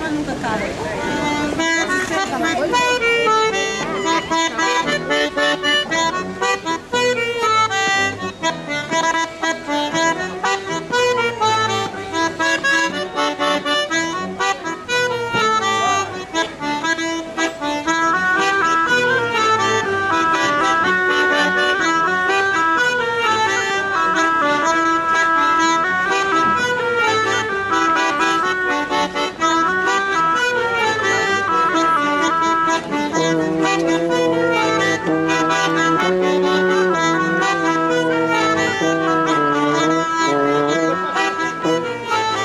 mas nunca sabe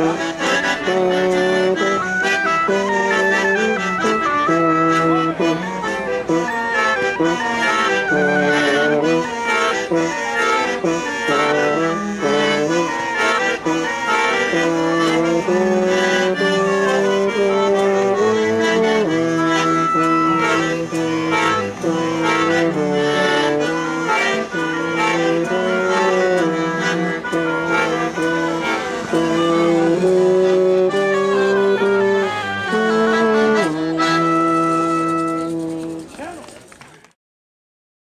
to mm-hmm.